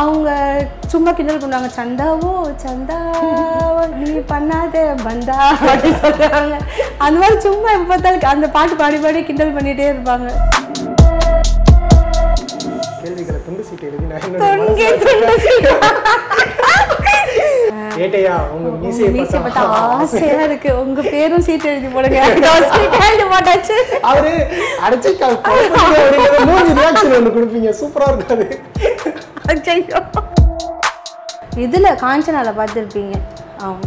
அவங்க சும்மா கிண்டல் பண்ணுவாங்க சந்தாவோ சந்தாவோ நீ பண்ணாத பந்தா அப்படின்னு சொல்றாங்க அந்த மாதிரி சும்மா எப்போ பார்த்தாலும் அந்த பாட்டு பாடி பாடி கிண்டல் பண்ணிட்டே இருப்பாங்க. கேள்விகளை துண்டு சீட்டு எழுதி சீட்டு. ஆசையா இருக்கு. உங்க பேரும் சீட் எழுதி போடுங்க. எழுதி போட்டாச்சு. அவரு அடைச்சி மூணு ரியாக்ஷன் ஒன்று கொடுப்பீங்க. சூப்பரா இருக்காது ஐயோ. இதுல காஞ்சனால பார்த்துருப்பீங்க. அவங்க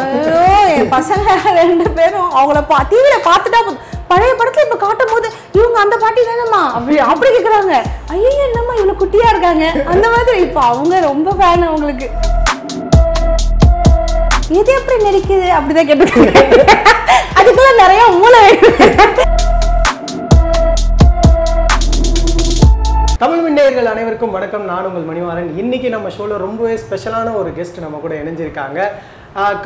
ஐயோ என் பசங்க ரெண்டு பேரும் அவங்கள பா டிவியில பார்த்துட்டா போதும். பழைய படத்துல இப்ப காட்டும் போது இவங்க அந்த பாட்டி தானேம்மா? அப்படி அப்படி கேக்குறாங்க. ஐயோ என்னம்மா இவ்வளவு குட்டியா இருக்காங்க? அந்த மாதிரி இப்ப அவங்க ரொம்ப ஃபேன் அவங்களுக்கு. இது எப்படி நடிக்குது? அப்படிதான் கேட்டுருக்காங்க அதுக்குள்ள நிறைய மூளை தமிழ் மின்னேயர்கள் அனைவருக்கும் வணக்கம். நான் உங்கள் மணிவாரன் இன்னைக்கு நம்ம ஷோல ரொம்பவே ஸ்பெஷலான ஒரு கெஸ்ட் நம்ம கூட இணைஞ்சிருக்காங்க.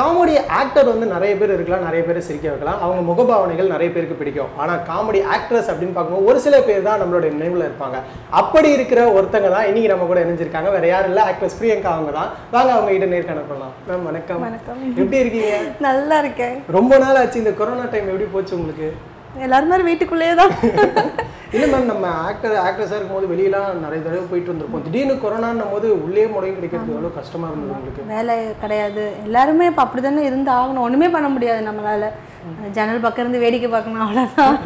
காமெடி ஆக்டர் வந்து நிறைய பேர் இருக்கலாம் நிறைய பேர் சிரிக்க வைக்கலாம். அவங்க முகபாவனைகள் நிறைய பேருக்கு பிடிக்கும். ஆனால் காமெடி ஆக்ட்ரஸ் அப்படின்னு பார்க்கும்போது ஒரு சில பேர் தான் நம்மளோட நினைவில் இருப்பாங்க. அப்படி இருக்கிற ஒருத்தங்க தான் இன்னைக்கு நம்ம கூட இணைஞ்சிருக்காங்க. வேற யாரும் இல்லை ஆக்ட்ரஸ் பிரியங்கா அவங்க தான். வாங்க அவங்க கிட்ட நேர்காணல் பண்ணலாம். மேம் வணக்கம். வணக்கம். எப்படி இருக்கீங்க? நல்லா இருக்கேன். ரொம்ப நாள் ஆச்சு. இந்த கொரோனா டைம் எப்படி போச்சு உங்களுக்கு? எல்லாரும் மாதிரி வீட்டுக்குள்ளேயே தான். இல்லை மேம் நம்ம ஆக்டர் ஆக்ட்ரஸாக இருக்கும்போது வெளியெல்லாம் நிறைய தடவை போயிட்டு வந்திருப்போம். திடீர்னு கொரோனான்னும் போது உள்ளே முறையும் கிடைக்கிறது எவ்வளோ கஷ்டமா இருந்தது உங்களுக்கு? வேலை கிடையாது. எல்லாருமே இப்போ அப்படி தானே இருந்து ஆகணும் ஒன்றுமே பண்ண முடியாது நம்மளால ஜன்னல் பக்கம் இருந்து வேடிக்கை பார்க்கணும் அவ்வளோதான்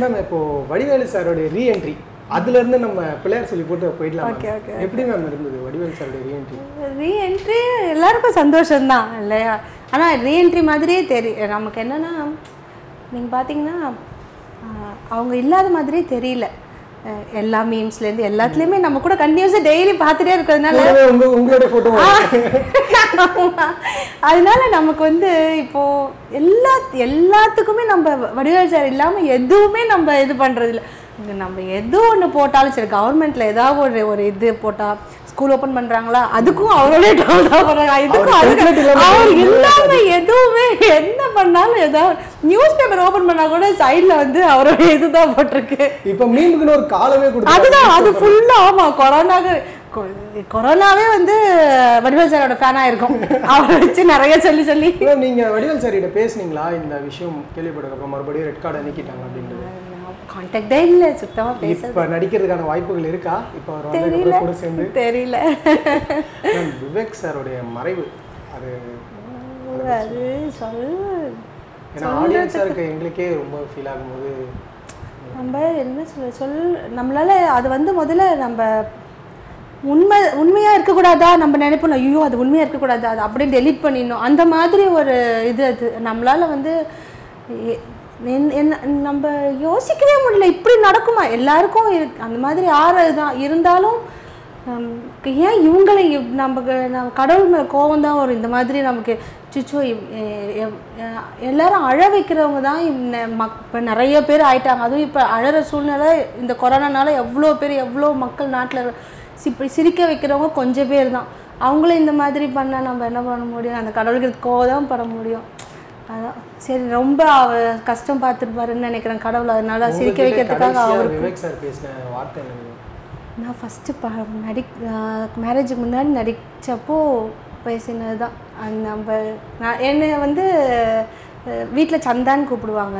மேம் இப்போ வடிவேலு சாரோடைய ரீஎன்ட்ரி அதுல இருந்து நம்ம பிள்ளையார் சொல்லி போட்டு போயிடலாம்? Okay. எப்படி மேம் இருந்தது வடிவேலு சாரோடைய ரீஎன்ட்ரி ரீஎன்ட்ரி எல்லாருக்கும் சந்தோஷம்தான் இல்லையா? ஆனால் ரீஎன்ட்ரி மாதிரியே தெரியும் நமக்கு என்னன்னா நீங்கள் பார்த்தீங்கன்னா அவங்க இல்லாத மாதிரியே தெரியல. எல்லா மீம்ஸ்லேருந்து எல்லாத்துலேயுமே நம்ம கூட கண்டினியூஸாக டெய்லி பார்த்துட்டே இருக்கிறதுனால. அதனால நமக்கு வந்து இப்போ எல்லா எல்லாத்துக்குமே நம்ம வடிவேல் சார் இல்லாம எதுவுமே நம்ம இது பண்றது இல்ல இங்க நம்ம எது ஒண்ணு போட்டாலும் சரி கவர்மெண்ட்ல ஏதாவது ஒரு ஒரு இது போட்டா ஸ்கூல் ஓபன் பண்றாங்களா? அதுக்கும் அவரோட ட்ரோல் தான் பண்றாங்க இதுக்கும் அதுக்கு- அவர் இல்லாம எதுவுமே என்ன பண்ணாலும் ஏதாவது நியூஸ் பேப்பர் ஓபன் பண்ணா கூட சைடுல வந்து அவரோட இதுதான் போட்டிருக்கு. இப்போ மீனுக்குன்னு ஒரு காலமே கொடுத்து அதுதான் அது ஃபுல்லா ஆமா கொரோனாக்கு கொரோனாவே வந்து வடிவேல் சாரோட ஃபேனா இருக்கும் அவரை வச்சு நிறைய சொல்லி சொல்லி. மேம் நீங்க வடிவேல் சார் கிட்ட பேசுனீங்களா? இந்த விஷயம் கேள்விப்பட்டதுக்கு அப்புறம் மறுபடியும் ரெட் கார்டு நீக்கிட்டாங்க அப்படின்றது. கான்டாக்டே இல்ல சுத்தமா பேச இப்ப நடிக்கிறதுக்கான வாய்ப்புகள் இருக்கா? இப்போ தெரியல. கூட சேர்ந்து? தெரியல. விவேக் சாருடைய மறைவு அது அது சொல் ஏன்னா ஆடியன்ஸாக இருக்க எங்களுக்கே ரொம்ப ஃபீல் ஆகும்போது நம்ம என்ன சொல்ல சொல் நம்மளால அது வந்து முதல்ல நம்ம உண்மை உண்மையா இருக்கக்கூடாதா நம்ம நினைப்போம் ஐயோ அது உண்மையா இருக்கக்கூடாதா அது அப்படியே டெலீட் பண்ணிடணும். அந்த மாதிரி ஒரு இது அது. நம்மளால வந்து என்ன நம்ம யோசிக்கவே முடியல. இப்படி நடக்குமா? எல்லாருக்கும் அந்த மாதிரி ஆறு தான். இருந்தாலும் ஏன் இவங்களை இவ்- நமக்கு நம்ம கடவுள் மேலே கோவம் தான் வரும்? இந்த மாதிரி நமக்கு சுச்சோ எல்லாரும் அழ வைக்கிறவங்க தான் மக் இப்போ நிறைய பேர் ஆயிட்டாங்க. அதுவும் இப்போ அழகிற சூழ்நிலை இந்த கொரோனானால எவ்வளோ பேர் எவ்வளோ மக்கள் நாட்டில் இப்படி சிரிக்க வைக்கிறவங்க கொஞ்சம் பேர் தான். அவங்களும் இந்த மாதிரி பண்ணால் நம்ம என்ன பண்ண முடியும்? அந்த கடவுளுக்கு கோவம் தான் பட முடியும். அதான். சரி ரொம்ப அவ கஷ்டம் பார்த்துருப்பாருன்னு நினைக்கிறேன் கடவுள். அதனால சிரிக்க வைக்கிறதுக்காக அவர் விவேக் சார் பேசின வார்த்தை என்னங்க நான் ஃபஸ்ட்டு ப நடி மேரேஜுக்கு முன்னாடி நடித்தப்போ பேசினது தான். நம்ம நான் என்னை வந்து வீட்டில் சந்தான்னு கூப்பிடுவாங்க.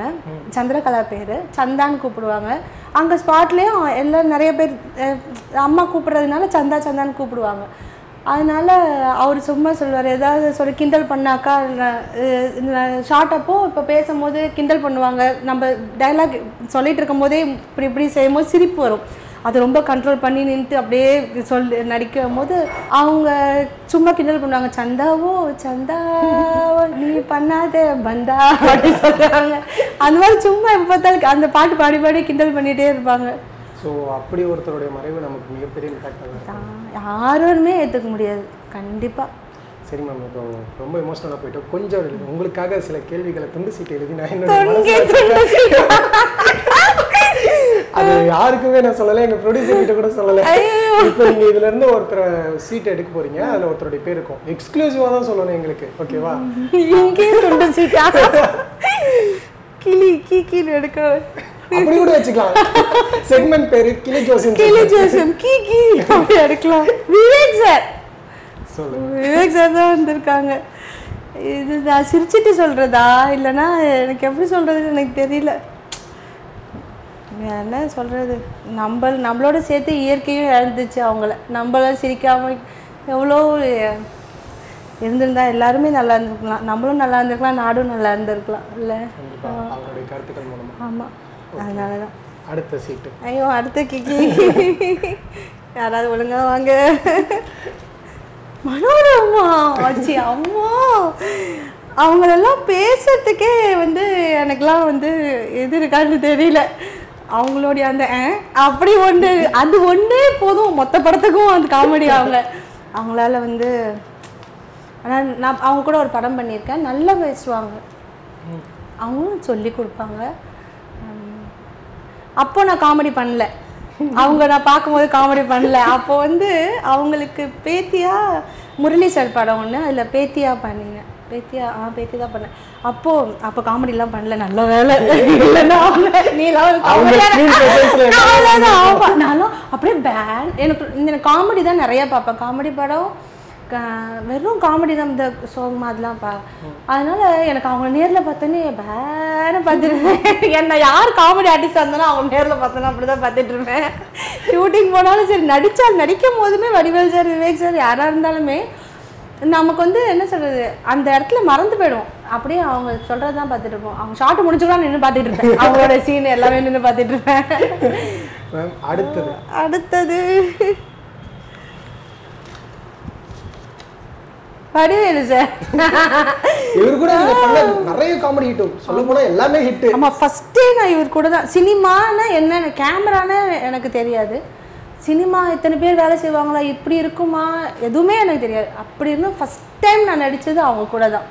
சந்திரகலா பேர். சந்தான்னு கூப்பிடுவாங்க. அங்கே ஸ்பாட்லேயும் எல்லாம் நிறைய பேர் அம்மா கூப்பிட்றதுனால சந்தா சந்தான்னு கூப்பிடுவாங்க. அதனால் அவர் சும்மா சொல்லுவார் ஏதாவது சொல்லி கிண்டல் பண்ணாக்கா ஷார்ட் அப்போ இப்போ பேசும்போது கிண்டல் பண்ணுவாங்க. நம்ம டைலாக் சொல்லிகிட்டு இருக்கும்போதே இப்படி இப்படி செய்யும்போது சிரிப்பு வரும். அது ரொம்ப கண்ட்ரோல் பண்ணி நின்று அப்படியே சொல்லி நடிக்கும் போது அவங்க சும்மா கிண்டல் பண்ணுவாங்க. சந்தாவோ சந்தாவோ நீ பண்ணாத பந்தா அப்படின்னு சொல்கிறாங்க அந்த மாதிரி சும்மா எப்போ பார்த்தாலும் அந்த பாட்டு பாடி பாடி கிண்டல் பண்ணிகிட்டே இருப்பாங்க. ஸோ அப்படி ஒருத்தருடைய மறைவு நமக்கு மிகப்பெரிய இம்பாக்ட் யாருமே ஏற்றுக்க முடியாது. கண்டிப்பா. சரி மேம் இப்போ ரொம்ப எமோஷனலாக போயிட்டோம். கொஞ்சம். உங்களுக்காக சில கேள்விகளை துண்டு சீட்டு எழுதி நான் என்னோட. அது யாருக்குமே நான் சொல்லலை எங்க ப்ரொடியூசர் கிட்ட கூட சொல்லலை. இப்போ நீங்க இதுல இருந்து ஒருத்தர் சீட் எடுக்க போறீங்க அதுல ஒருத்தருடைய பேர் இருக்கும். எக்ஸ்க்ளூசிவா தான் சொல்லணும் எங்களுக்கு. ஓகேவா இங்கேயும் துண்டு சீட்டா? கிளி கீ கீழ் எடுக்க. அப்படி கூட வச்சுக்கலாம். செக்மெண்ட் பேரு கிளி ஜோசியம் கிளி ஜோசம் கீ கீ அப்படி எடுக்கலாம். விவேக் சார். விவேக் சார் தான் வந்திருக்காங்க. இது நான் சிரிச்சிட்டு சொல்றதா? இல்லைன்னா எனக்கு எப்படி சொல்றதுன்னு எனக்கு தெரியல. என்ன சொல்றது? நம்ம நம்மளோட சேர்த்து இயற்கையும் இழந்துச்சு அவங்கள. நம்மள சிரிக்காம எவ்வளோ இருந்திருந்தா எல்லாருமே நல்லா இருந்திருக்கலாம். நம்மளும் நல்லா இருந்திருக்கலாம் நாடும் நல்லா இருந்திருக்கலாம். இல்லை? ஆமாம் அதனால தான் அடுத்த சீட்டு ஐயோ அடுத்த கிக்கி யாராவது ஒழுங்கா வாங்க. மனோரமா ஆச்சி அம்மா. அவங்களெல்லாம் பேசுறதுக்கே வந்து எனக்கெல்லாம் வந்து எது இருக்கான்னு தெரியல. அவங்களுடைய அந்த அப்படி ஒன்று அது ஒன்றே போதும். மொத்த படத்துக்கும் அந்த காமெடி அவங்க. அவங்களால வந்து ஆனால் நான் அவங்க கூட ஒரு படம் பண்ணியிருக்கேன். நல்லா பேசுவாங்க. அவங்களும் சொல்லி கொடுப்பாங்க. அப்போ நான் காமெடி பண்ணல. அவங்க நான் பார்க்கும்போது காமெடி பண்ணல. அப்போ வந்து அவங்களுக்கு பேத்தியா முரளி சார் படம் ஒன்று அதில் பேத்தியா பண்ணினேன் பேத்தியா ஆ பேத்தி தான் பண்ணேன் அப்போ அப்போ காமெடிலாம் பண்ணல. நல்ல வேலை. இல்லைன்னா நீலாம். நானும் அப்படியே பேன் எனக்கு இந்த காமெடி தான் நிறைய பார்ப்பேன். காமெடி படம் வெறும் காமெடி தான் இந்த சோகமா அதெல்லாம் பா. அதனால எனக்கு அவங்க நேர்ல பார்த்தோன்னே பேன பார்த்துருவேன். என்ன யார் காமெடி ஆர்டிஸ்டாக இருந்தாலும் அவங்க நேர்ல பார்த்தோன்னா அப்படிதான் பார்த்துட்டு இருப்பேன். ஷூட்டிங் போனாலும் சரி நடிச்சால் நடிக்கும் போதுமே வடிவேல் சார் விவேக் சார் யாரா இருந்தாலுமே நமக்கு வந்து என்ன சொல்றது அந்த இடத்துல மறந்து போயிடும் அப்படியே அவங்க சொல்றது தான் பார்த்துட்டு இருப்போம். அவங்க ஷார்ட் முடிச்சுக்கலாம் நின்று பார்த்துட்டு இருப்பேன். அவங்களோட சீன் எல்லாமே நின்று பார்த்துட்டு இருப்பேன். அடுத்தது. அடுத்தது. வடிவேலு சார் இவர் கூட நிறைய காமெடி ஹிட் சொல்ல போனா எல்லாமே ஹிட் ஆமா ஃபஸ்ட்டே நான் இவர் கூட தான். சினிமானா என்ன கேமரான்னு எனக்கு தெரியாது. சினிமா எத்தனை பேர் வேலை செய்வாங்களா இப்படி இருக்குமா எதுவுமே எனக்கு தெரியாது. அப்படி இருந்தும் ஃபஸ்ட் டைம் நான் நடித்தது அவங்க கூட தான்.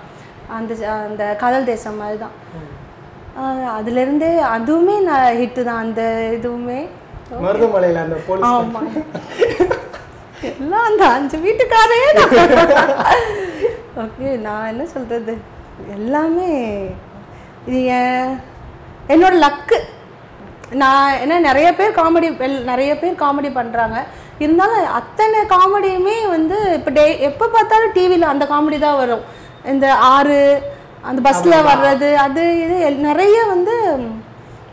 அந்த அந்த காதல் தேசம் மாதிரி தான். அதுலேருந்தே அதுவுமே நான் ஹிட்டு தான் அந்த இதுவுமே. மருதமலையில அந்த போலீஸ் ஆமா. எல்லாம் அந்த அஞ்சு வீட்டுக்காரே ஓகே நான் என்ன சொல்றது? எல்லாமே இது என் என்னோட லக்கு நான் என்ன நிறைய பேர் காமெடி நிறைய பேர் காமெடி பண்றாங்க. இருந்தாலும் அத்தனை காமெடியுமே வந்து இப்போ டே எப்போ பார்த்தாலும் டிவியில் அந்த காமெடி தான் வரும். இந்த ஆறு அந்த பஸ்ல வர்றது அது இது நிறைய வந்து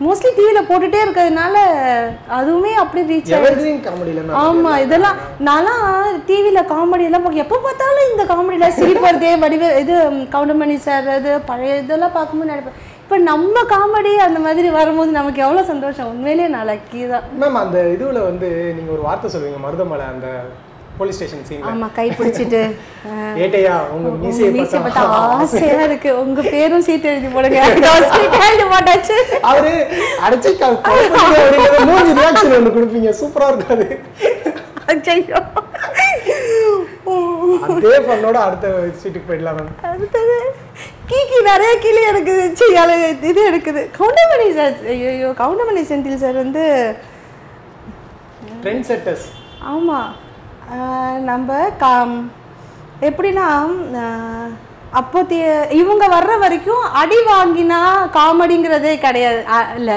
மோஸ்ட்லி டிவியில் போட்டுட்டே இருக்கிறதுனால அதுவுமே அப்படி ரீச் எவர்கிரீன் காமெடியில ஆமா இதெல்லாம் நான்லாம் டிவியில காமெடி எல்லாம் பார்க்க எப்போ பார்த்தாலும் இந்த காமெடியில சிரிப்பதே வடிவ இது கவுண்டமணி சார் இது பழைய இதெல்லாம் பார்க்கும்போது நினைப்பேன். இப்போ நம்ம காமெடி அந்த மாதிரி வரும்போது நமக்கு எவ்வளோ சந்தோஷம்? உண்மையிலேயே நான் லக்கி தான். மேம் அந்த இதுல வந்து நீங்க ஒரு வார்த்தை சொல்லுவீங்க மருதமலை அந்த போலீஸ் ஸ்டேஷன் சீன்ல ஆமா கை பிடிச்சிட்டு. ஏட்டையா உங்க மீசையை மீசை பார்த்தா பார்த்தா ஆசையா இருக்கு. உங்க பேரும் சீட் எழுதி போடுங்க. சீட் எழுதி போட்டாச்சு. அவரு அடைச்சி மூணு ரியாக்ஷன் ஒன்று கொடுப்பீங்க. சூப்பரா இருக்காது ஐயோ அதே பண்ணோட அடுத்த சீட்டுக்கு போயிடலாம் மேம். அடுத்தது கீக்கி நிறைய சி அழகு இது எடுக்குது. கவுண்டமணி சார் ஐயோ கவுண்டமணி செந்தில் சார் வந்து ட்ரெண்ட் செட்டர்ஸ் ஆமாம் நம்ம காம். எப்படின்னா ஆஹ், அப்போதைய இவங்க வர்ற வரைக்கும் அடி வாங்கினா காமெடிங்கிறதே கிடையாது. இல்ல.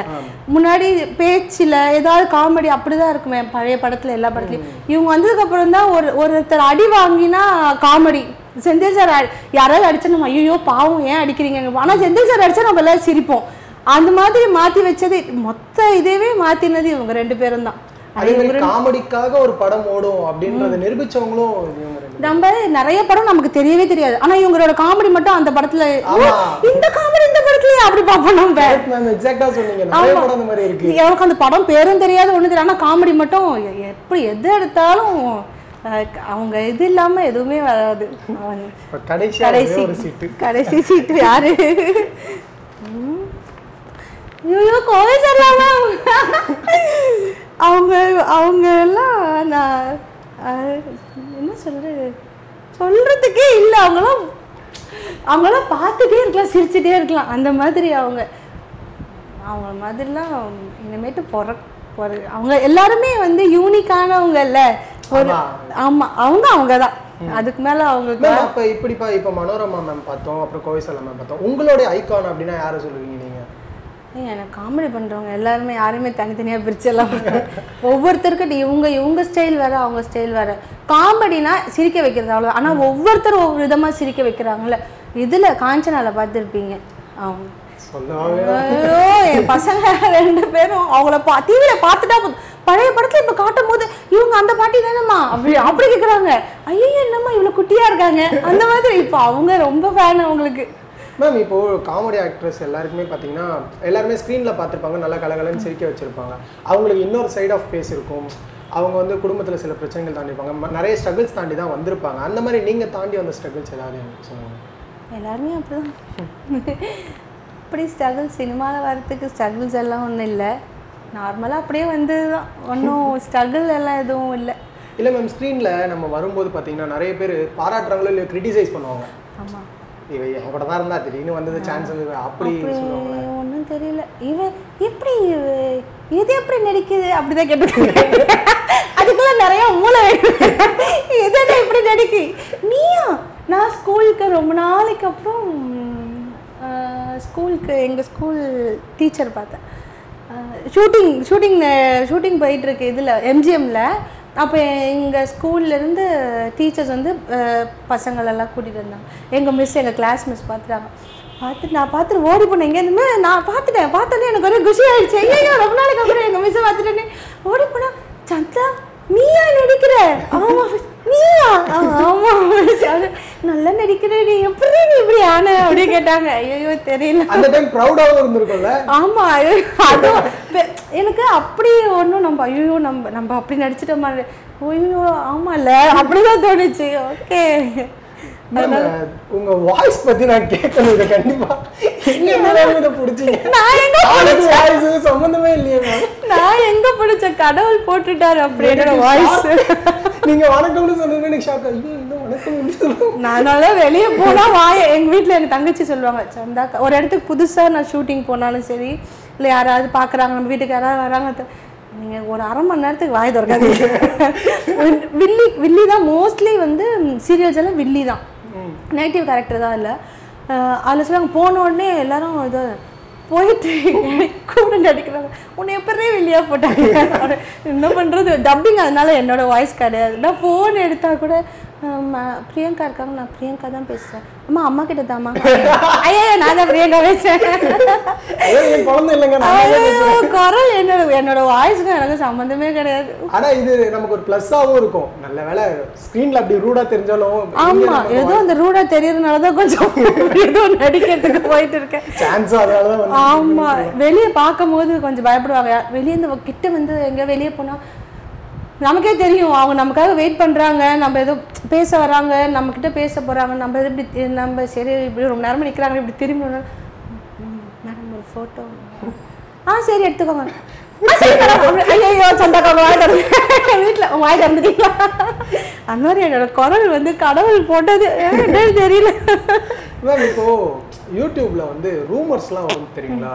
முன்னாடி பேச்சில் ஏதாவது காமெடி அப்படிதான் இருக்குமே பழைய படத்துல எல்லா படத்துலையும். இவங்க வந்ததுக்கு அப்புறம் தான் ஒரு ஒருத்தர் அடி வாங்கினா காமெடி. செந்தில் சார் யாராவது அடிச்சா நம்ம ஐயோ பாவம் ஏன் அடிக்கிறீங்க ஆனா செந்தில் சார் அடிச்சா நம்ம எல்லாரும் சிரிப்போம். அந்த மாதிரி மாத்தி வச்சது மொத்த இதேவே மாத்தினது இவங்க ரெண்டு பேரும் தான். அதே மாதிரி காமெடிக்காக ஒரு படம் ஓடும் அப்படின்றத நிரூபிச்சவங்களும் நம்ம நிறைய படம் நமக்கு தெரியவே தெரியாது. ஆனா இவங்களோட காமெடி மட்டும் அந்த படத்துல. இந்த காமெடி இந்த படத்துலயே அப்படி பார்ப்போம் நம்ம. மேம் எக்ஸாக்டா சொன்னீங்க. நிறைய படம் அந்த மாதிரி இருக்கு. எனக்கு அந்த படம் பேரும் தெரியாது ஒண்ணு தெரியாது. ஆனா காமெடி மட்டும் எப்படி எது எடுத்தாலும் அவங்க இது இல்லாம எதுவுமே வராது. கடைசி கடைசி சீட்டு யாரு. ஐயோ கோவை அவங்க அவங்க எல்லாம் நான் என்ன சொல்றது? சொல்றதுக்கே இல்லை. அவங்களாம் அவங்களாம் பார்த்துட்டே இருக்கலாம் சிரிச்சுட்டே இருக்கலாம். அந்த மாதிரி அவங்க. அவங்க மாதிரிலாம் இனிமேட்டு பொற பொற அவங்க எல்லாருமே வந்து யூனிக்கானவங்கல்ல ஒரு ஆமா. ஆமா அவங்க அவங்க தான் அதுக்கு மேல மேம் அப்ப இப்படிப்பா இப்ப மனோரமா மேம் பார்த்தோம் அப்புறம் கோவிசலா மேம் பார்த்தோம். உங்களுடைய ஐகான் அப்படின்னா யாரை சொல்லுவீங்க நீங்க? எனக்கு காமெடி பண்ணுறவங்க எல்லாருமே யாருமே தனித்தனியாக பிரிச்செல்லாம் ஒவ்வொருத்தருக்கிட்ட இவங்க இவங்க ஸ்டைல் வேற அவங்க ஸ்டைல் வேற. காமெடினா சிரிக்க வைக்கிறது அவ்வளோ ஆனால் ஒவ்வொருத்தரும் ஒவ்வொரு விதமாக சிரிக்க வைக்கிறாங்கல்ல. இதில் காஞ்சனால பார்த்துருப்பீங்க. அவங்க ஐயோ என் பசங்க ரெண்டு பேரும் அவங்கள பா டிவியில பார்த்துட்டா போதும். பழைய படத்துல இப்ப காட்டும் போது இவங்க அந்த பாட்டி தானேம்மா? அப்படி அப்படி கேக்குறாங்க. ஐயோ என்னம்மா இவ்வளவு குட்டியா இருக்காங்க? அந்த மாதிரி இப்போ அவங்க ரொம்ப ஃபேன் அவங்களுக்கு. மேம் இப்போ காமெடி ஆக்ட்ரஸ் எல்லாருக்குமே பார்த்தீங்கன்னா எல்லாருமே ஸ்க்ரீனில் பார்த்துருப்பாங்க நல்லா கலகலன்னு சிரிக்க வச்சிருப்பாங்க. அவங்களுக்கு இன்னொரு சைடு ஆஃப் ஃபேஸ் இருக்கும். அவங்க வந்து குடும்பத்தில் சில பிரச்சனைகள் தாண்டிப்பாங்க. நிறைய ஸ்ட்ரகிள்ஸ் தாண்டி தான் வந்திருப்பாங்க. அந்த மாதிரி நீங்கள் தாண்டி வந்த ஸ்ட்ரகிள்ஸ் ஏதாவது எனக்கு சொல்லுங்க. எல்லாருமே அப்படிதான். அப்படி ஸ்ட்ரகிள் சினிமாவில் வரதுக்கு ஸ்ட்ரகிள்ஸ் எல்லாம் ஒன்றும் இல்லை. நார்மலாக அப்படியே வந்து தான் ஒன்றும் ஸ்ட்ரகிள் எல்லாம் எதுவும் இல்லை. இல்லை மேம் ஸ்க்ரீனில் நம்ம வரும்போது பார்த்தீங்கன்னா நிறைய பேர் பாராட்டுறாங்களோ இல்லை கிரிட்டிசைஸ் பண்ணுவாங்க. ஆமாம் இவ என் கூட தான் இருந்தா திடீர்னு வந்தது சான்ஸ் வந்து அப்படி ஒன்றும் தெரியல. இவன் எப்படி இவ- இது எப்படி நடிக்குது? அப்படிதான் கேட்டுருக்காங்க அதுக்குள்ள நிறைய மூளை இது என்ன இப்படி நடிக்கு? நீயா நான் ஸ்கூலுக்கு ரொம்ப நாளைக்கு அப்புறம் ஸ்கூலுக்கு எங்கள் ஸ்கூல் டீச்சர் பார்த்தேன். ஷூட்டிங் ஷூட்டிங் ஷூட்டிங் போயிட்டுருக்கு இதில் எம்ஜிஎம்மில் அப்போ எங்கள் ஸ்கூல்லேருந்து டீச்சர்ஸ் வந்து பசங்களெல்லாம் கூட்டிகிட்டு வந்தாங்க. எங்கள் மிஸ் எங்கள் கிளாஸ் மிஸ் பார்த்துட்டாங்க பார்த்துட்டு நான் பார்த்துட்டு ஓடி போனேன். எங்கேருந்து நான் பார்த்துட்டேன் பார்த்தோன்னே எனக்கு ஒரே குஷி ஆயிடுச்சு. ஐயோ ரொம்ப நாளைக்கு அப்புறம் எங்கள் மிஸ்ஸை பார்த்துட்டேனே ஓடி போனால் சந்தா நீயா நடிக்கிற ஆமா நீயா? "ஆ, ஆமா நல்லா நடிக்கிற நீ எப்படி நீ இப்படி ஆன? அப்படி கேட்டாங்க. ஐயோ தெரியல. அந்த டைம் ப்ரௌடாகவும் இருந்திருக்கும்ல? ஆமா அது அதுவும் எனக்கு அப்படி ஒன்றும் நம்ம ஐயோ நம்ம நம்ம அப்படி நடிச்சிட்ட மாதிரி ஐயோ ஆமால அப்படிதான் தோணுச்சு. ஓகே. உங்க வாய்ஸ் பத்தி நான் கேட்கணும் இதை கண்டிப்பா எங்க இருந்தாலும் இதை பிடிச்சிங்க? நான் எங்க அவனுக்கு வாய்ஸ் சம்மந்தமே இல்லையே நான் எங்க பிடிச்ச கடவுள் போட்டுட்டாரு அப்படி என்னோட வாய்ஸ் நீங்க வணக்கம்னு சொன்னது எனக்கு ஷாக் ஐயோ இன்னும் வணக்கம் சொல்லுங்க நானால வெளியே போனா வாய எங்க வீட்ல எங்க தங்கச்சி சொல்லுவாங்க சந்தா ஒரு இடத்துக்கு புதுசா நான் ஷூட்டிங் போனாலும் சரி இல்ல யாராவது பாக்குறாங்க நம்ம வீட்டுக்கு யாராவது வராங்க த- நீங்க ஒரு அரை மணி நேரத்துக்கு வாய் திறக்காதீங்க. வில்லி வில்லி தான். மோஸ்ட்லி வந்து சீரியல்ஸ் எல்லாம் வில்லி தான். நெகட்டிவ் கேரக்டர் தான் இல்லை. அதில் சொல்லுவாங்க போன உடனே எல்லாரும் இது போயிட்டு கூட நடிக்கிறாங்க. உன்னை எப்படியே வெளியாக போட்டாங்க? என்ன பண்ணுறது டப்பிங் அதனால என்னோட வாய்ஸ் கிடையாது. நான் ஃபோன் எடுத்தால் கூட பிரியங்கா இருக்காங்க நான் பிரியங்கா தான் பேசுகிறேன் அம்மா அம்மா கிட்ட தாம்மா? ஐயோ நான் தான் பிரியங்கா ஐயோ குரல் என்னோட என்னோட வாய்ஸ்க்கும் எனக்கு சம்மந்தமே கிடையாது. ஆனா இது நமக்கு ஒரு பிளஸ்ஸாவும் இருக்கும். நல்ல வேளை ஸ்கிரீன்ல அப்படி ரூடா தெரிஞ்சாலும் ஆமா ஏதோ அந்த ரூடா தெரியறதுனால தான் கொஞ்சம் ஏதோ நடிக்கிறதுக்கு போயிட்டு இருக்கேன். சான்ஸ் அதனால ஆமா வெளியே பார்க்கும்போது கொஞ்சம் பயப்படுவாங்க. வெளியே இந்த கிட்ட வந்து எங்க வெளியே போனா நமக்கே தெரியும் அவங்க நமக்காக வெயிட் பண்ணுறாங்க நம்ம ஏதோ பேச வராங்க நம்மக்கிட்ட பேச போகிறாங்க நம்ம எது இப்படி நம்ம சரி இப்படி ரொம்ப நேரமா நிற்கிறாங்க இப்படி திரும்பி மேடம் ஒரு ஃபோட்டோ ஆ சரி எடுத்துக்கோங்க. ஐயோ சரி வாய் வீட்டில் வாய் திறந்துட்டீங்களா? அந்த மாதிரி என்னோட குரல் வந்து கடவுள் போட்டது. என்னன்னு தெரியல. மேம் இப்போ யூடியூப்ல வந்து ரூமர்ஸ்லாம் வரும் தெரியுங்களா?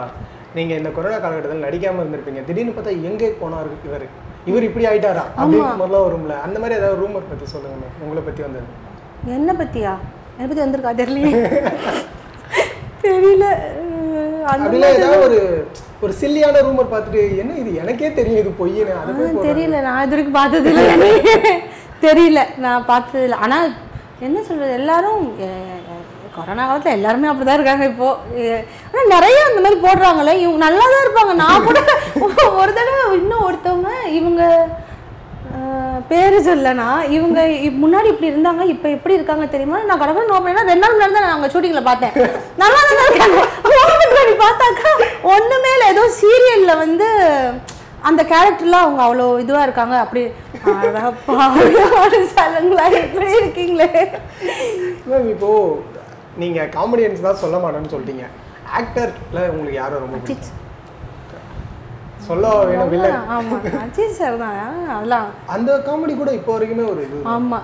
நீங்க இந்த கொரோனா காலகட்டத்தில் நடிக்காம இருந்திருப்பீங்க. திடீர்னு பார்த்தா எங்கே போனார் இவர்? இவர் இப்படி ஆயிட்டாரா? அப்படின்ற மாதிரிலாம் வரும்ல. அந்த மாதிரி ஏதாவது ரூமர் பத்தி சொல்லுங்க மேம் உங்களை பத்தி வந்தது என்ன பத்தியா? என்னை பத்தி வந்திருக்கா? தெரியலையே. தெரியல. அந்த அப்படிலாம் ஏதாவது ஒரு ஒரு சில்லியான ரூமர் பார்த்துட்டு என்ன இது? எனக்கே தெரியும் இது பொய்யுன்னு. தெரியல. நான் இது வரைக்கும் பார்த்தது இல்லை தெரியல. நான் பார்த்தது இல்லை ஆனால் என்ன சொல்றது? எல்லாரும் கொரோனா காலத்தில் எல்லாருமே அப்படிதான் இருக்காங்க இப்போ. ஆனால் நிறைய அந்த மாதிரி போடுறாங்களே. இவங்க நல்லா தான் இருப்பாங்க. நான் கூட ஒரு தடவை இன்னும் ஒருத்தவங்க இவங்க பேர் பேரு சொல்லனா இவங்க முன்னாடி இப்படி இருந்தாங்க இப்போ எப்படி இருக்காங்க தெரியுமா? நான் கடவுள் நோப்பினா ரெண்டு நாள் முன்னாடி தான் நான் அவங்க ஷூட்டிங்கில் பார்த்தேன். நல்லா தான் இருக்காங்க. பார்த்தாக்கா ஒன்றுமே இல்லை. ஏதோ சீரியலில் வந்து அந்த கேரக்டர்லாம் அவங்க அவ்வளோ இதுவாக இருக்காங்க. அப்படி சலங்களா எப்படி இருக்கீங்களே. மேம் இப்போது நீங்க காமெடியன்ஸ் தான் சொல்ல மாட்டேன்னு சொல்லிட்டீங்க. ஆக்டர்ல உங்களுக்கு யாரும் ரொம்ப சொல்ல வேணும் வில்ல ஆமா. அஜித் சார் தான். அதெல்லாம் அந்த காமெடி கூட இப்போ வரைக்குமே ஒரு இது ஆமா.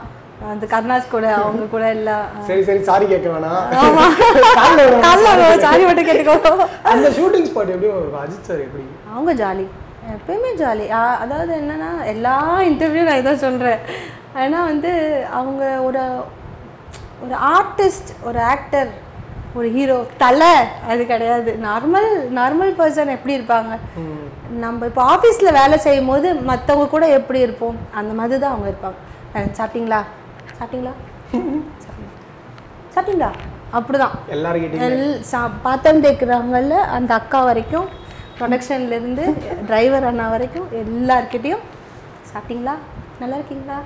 அந்த கருணாஸ் கூட அவங்க கூட எல்லாம் சரி சரி சாரி கேட்க வேணாம். ஆமா. சாரி மட்டும் கேட்டுக்கோ. அந்த ஷூட்டிங் ஸ்பாட் எப்படி அஜித் சார் எப்படி? அவங்க ஜாலி எப்பயுமே ஜாலி அதாவது என்னன்னா எல்லா இன்டர்வியூ நான் இதான் சொல்கிறேன் ஏன்னா வந்து அவங்க ஒரு ஒரு ஆர்டிஸ்ட் ஒரு ஆக்டர் ஒரு ஹீரோ தலை அது கிடையாது. நார்மல் நார்மல் பர்சன் எப்படி இருப்பாங்க. நம்ம இப்போ ஆஃபீஸில் வேலை செய்யும் போது மற்றவங்க கூட எப்படி இருப்போம்? அந்த மாதிரி தான் அவங்க இருப்பாங்க. சாப்பிட்டீங்களா? சாப்பிட்டீங்களா? சாப்பிட்டீங்களா? அப்படிதான். எல்லார்கிட்டயும். எல் சா பாத்திரம் தேய்க்கிறவங்கள அந்த அக்கா வரைக்கும் ப்ரொடக்ஷன்லேருந்து டிரைவர் அண்ணா வரைக்கும் எல்லார்கிட்டேயும் சாப்பிட்டீங்களா? நல்லா இருக்கீங்களா?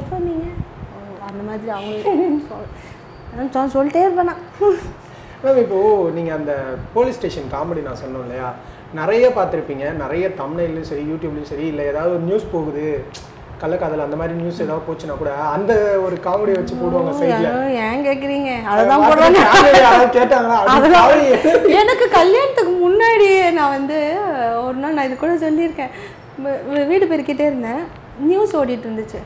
எப்போ வந்தீங்க? அந்த மாதிரி அவங்க சொல் சொல்லிட்டே இருப்பேன்? மேம் இப்போ நீங்க அந்த போலீஸ் ஸ்டேஷன் காமெடி நான் சொன்னோம் இல்லையா? நிறைய பார்த்துருப்பீங்க. நிறைய தமிழ்லையும் சரி யூடியூப்லையும் சரி இல்லை ஏதாவது ஒரு நியூஸ் போகுது கள்ளக்காதல் அந்த மாதிரி நியூஸ் ஏதாவது போச்சுன்னா கூட அந்த ஒரு காமெடி வச்சு போடுவாங்க சைட்ல ஏன் கேட்குறீங்க அதுதான் யாராவது கேட்டாங்களா? எனக்கு கல்யாணத்துக்கு முன்னாடியே நான் வந்து ஒரு நாள் நான் இது கூட சொல்லியிருக்கேன். வீடு பெருக்கிட்டே இருந்தேன். நியூஸ் ஓடிட்டு இருந்துச்சு.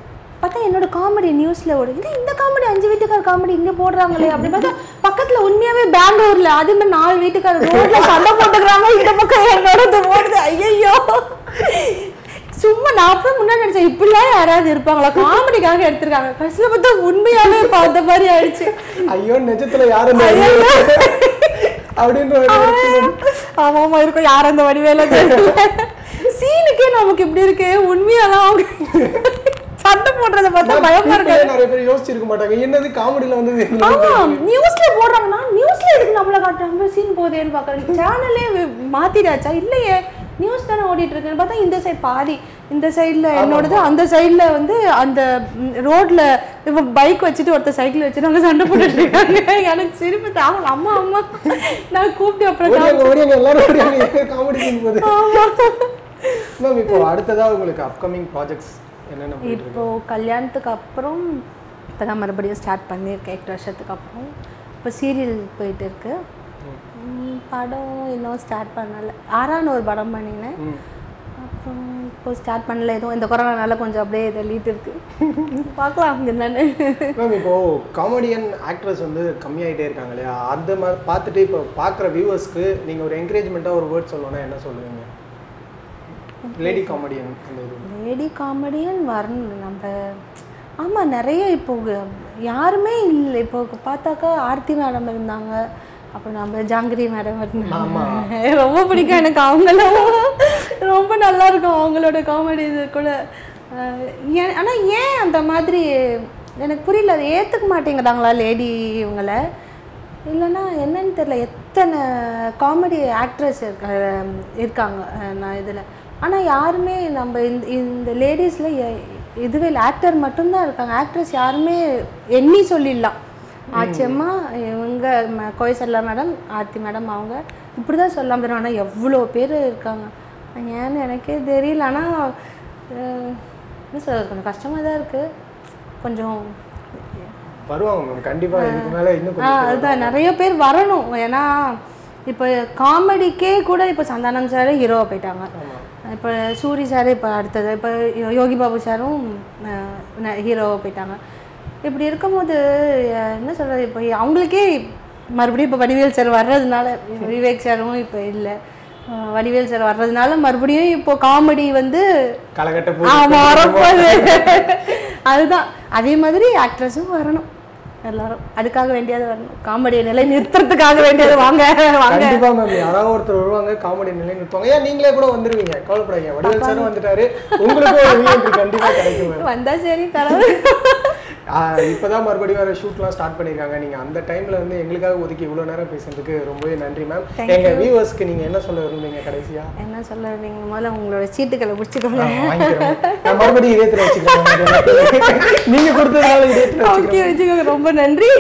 பார்த்தா என்னோட காமெடி நியூஸ்ல ஓடு. இது இந்த காமெடி அஞ்சு வீட்டுக்கார காமெடி இங்க போடுறாங்களே அப்படி பார்த்தா பக்கத்துல உண்மையாவே பெங்களூர்ல அதே மாதிரி நாலு வீட்டுக்கார ரோட்ல சண்டை போட்டுக்கிறாங்க இந்த பக்கம் என்னோட ஓடுது. ஐயோ சும்மா நான் முன்னாடி நினைச்சேன் இப்படிலாம் யாராவது இருப்பாங்களா? காமெடிக்காக எடுத்திருக்காங்க. கடைசியில் பார்த்தா உண்மையாவே அந்த மாதிரி ஆயிடுச்சு. ஐயோ நிஜத்துல யாரும் அப்படின்ற ஒரு ஆமா ஆமா இருக்கும். யார் அந்த வடிவேல? சீனுக்கே நமக்கு இப்படி இருக்கு. உண்மையாலாம் சண்டை போடுறத பார்த்தா பயமா இருக்கு நிறைய பேர் யோசிச்சிருக்க மாட்டாங்க. என்னது காமெடியில வந்து இது ஆமா நியூஸ்ல போடுறாங்கன்னா நியூஸ்ல எதுக்கு நம்மள காட்டுறாங்க சீன் போதேன்னு பாக்குறேன் சேனலே மாத்திடாச்சா இல்லையே. நியூஸ் தானே ஓடிட்டு இருக்குன்னு பார்த்தா இந்த சைடு பாதி. இந்த சைடுல என்னோடது அந்த சைடுல வந்து அந்த ரோட்ல இப்ப பைக் வச்சுட்டு ஒருத்தர் சைக்கிள் வச்சுட்டு அவங்க சண்டை போட்டுட்டு இருக்காங்க. எனக்கு சிரிப்பு தாங்கல அம்மா அம்மா. நான் கூப்பிட்டு அப்புறம் ஓடியாங்க ஓடியாங்க எல்லாரும் ஓடியாங்க காமெடி சீன் போது. ஆமா. மேம் இப்போ அடுத்ததா உங்களுக்கு அப்கமிங் ப்ராஜெக்ட்ஸ் என்னென்ன போயிட்டு இருக்கு? இப்போ கல்யாணத்துக்கு அப்புறம் இப்போ தான் மறுபடியும் ஸ்டார்ட் பண்ணியிருக்கேன் எட்டு வருஷத்துக்கு அப்புறம் இப்போ சீரியல் போயிட்டு இருக்கு படம் இன்னும் ஸ்டார்ட் பண்ணல. ஆறான்னு ஒரு படம் பண்ணினேன். அப்புறம் இப்போ ஸ்டார்ட் பண்ணல எதுவும். இந்த கொரோனானால கொஞ்சம் அப்படியே தள்ளிட்டு இருக்கு. பார்க்கலாம் என்னன்னு. மேம் இப்போ காமெடியன் ஆக்ட்ரஸ் வந்து கம்மியாயிட்டே இருக்காங்க இல்லையா? அந்த மாதிரி பார்த்துட்டு இப்போ பார்க்குற வியூவர்ஸ்க்கு நீங்க ஒரு என்கரேஜ்மெண்ட்டாக ஒரு வேர்ட் சொல்லணும்னா என்ன சொல்லுவீங்க? லேடி காமெடியன் அந்த இது. லேடி காமெடியன் வரணும் நம்ம. ஆமாம் நிறைய இப்போ யாருமே இல்லை. இப்போ பார்த்தாக்கா ஆர்த்தி மேடம் இருந்தாங்க. அப்புறம் நம்ம ஜாங்கிரி மேடம் இருந்தாங்க. ரொம்ப பிடிக்கும் எனக்கு அவங்களும். ரொம்ப நல்லா இருக்கும் அவங்களோட காமெடி இது கூட. ஆனால் ஏன் அந்த மாதிரி? எனக்கு புரியல. அதை ஏற்றுக்க மாட்டேங்கிறாங்களா லேடி இவங்களை? இல்லைன்னா என்னன்னு தெரியல. எத்தனை காமெடி ஆக்ட்ரஸ் இருக்க இருக்காங்க நான் இதில். ஆனால் யாருமே நம்ம இந்த இந்த லேடிஸில் இதுவே இல்லை. ஆக்டர் மட்டும்தான் இருக்காங்க. ஆக்ட்ரஸ் யாருமே எண்ணி சொல்லிடலாம். ஆச்சம்மா இவங்க கோயசல்லா மேடம் ஆர்த்தி மேடம் அவங்க இப்படி தான் சொல்லலாம் தெரியும் ஆனால் எவ்வளோ பேர் இருக்காங்க. ஏன்னு எனக்கே தெரியல. ஆனால் என்ன கொஞ்சம் கஷ்டமாக தான் இருக்குது கொஞ்சம் வருவாங்க மேம். கண்டிப்பா இதுக்கு மேல இன்னும் அதுதான். நிறைய பேர் வரணும். ஏன்னா இப்போ காமெடிக்கே கூட இப்போ சந்தானம் சார் ஹீரோவா போயிட்டாங்க. இப்போ சூரி சார் இப்போ அடுத்தது இப்போ யோகி பாபு சாரும் ஹீரோவாக போயிட்டாங்க. இப்படி இருக்கும்போது என்ன சொல்கிறது இப்போ அவங்களுக்கே மறுபடியும் இப்போ வடிவேல் சார் வர்றதுனால விவேக் சாரும் இப்போ இல்லை. வடிவேல் சார் வர்றதுனால மறுபடியும் இப்போ காமெடி வந்து காலகட்ட ஆமா வரப்போகுது. அதுதான். அதே மாதிரி ஆக்ட்ரஸும் வரணும். எல்லாரும். அதுக்காக வேண்டியது வரணும். காமெடியை நிலை நிறுத்துறதுக்காக வேண்டியது. வாங்க வாங்க. கண்டிப்பா மேம் யாராவது ஒருத்தர் வருவாங்க காமெடி நிலை நிறுத்துவாங்க ஏன் நீங்களே கூட வந்துருவீங்க? கவலைப்படாதீங்க. வடிவேல் சாரும் வந்துட்டாரு. உங்களுக்கும் ஒரு கண்டிப்பா கிடைக்கும் வந்தா சரி கடவுள் இப்பதான் மறுபடியும் வேற ஷூட்லாம் ஸ்டார்ட் பண்ணிருக்காங்க. நீங்க அந்த டைம்ல வந்து எங்களுக்காக ஒதுக்கி இவ்வளவு நேரம் பேசுனதுக்கு ரொம்பவே நன்றி மேம் எங்க வியூவர்ஸ்க்கு நீங்க என்ன சொல்ல விரும்புறீங்க கடைசியா? என்ன சொல்ல நீங்க முதல்ல உங்களோட சீட்டுக்களை பிடிச்சிக்கோங்க நான் மறுபடியும் இதயத்துல வச்சுக்கிறேன். நீங்க கொடுத்ததுனால ஓகே வச்சுக்கோங்க. ரொம்ப நன்றி.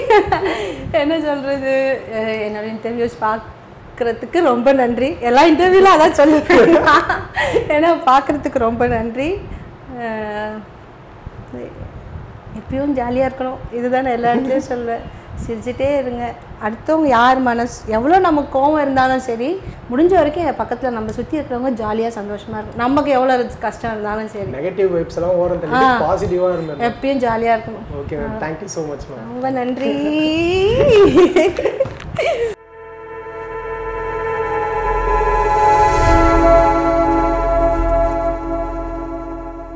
என்ன சொல்றது? அஹ் என்னோட இன்டர்வியூஸ் பார்க்கறதுக்கு ரொம்ப நன்றி. எல்லா இன்டர்வியூலும் அதான் சொல்லுவேன். ஏன்னா பார்க்கறதுக்கு ரொம்ப நன்றி. எப்பயும் ஜாலியாக இருக்கணும். இதுதான் எல்லா இடத்துலையும் சொல்லுவேன் சிரிச்சிட்டே இருங்க. அடுத்தவங்க யார் மனசு எவ்வளோ நமக்கு கோவம் இருந்தாலும் சரி முடிஞ்ச வரைக்கும் என் பக்கத்தில் நம்ம சுற்றி இருக்கிறவங்க ஜாலியாக சந்தோஷமாக இருக்கும். நமக்கு எவ்வளோ கஷ்டம் இருந்தாலும் சரி. நெகட்டிவ் வைப்ஸ் எல்லாம் ஓரம் தள்ளி பாசிட்டிவா இருந்தது. எப்பயும் ஜாலியாக இருக்கணும். Okay ma'am thank you so much ma'am ரொம்ப நன்றி.